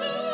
Lord.